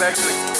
back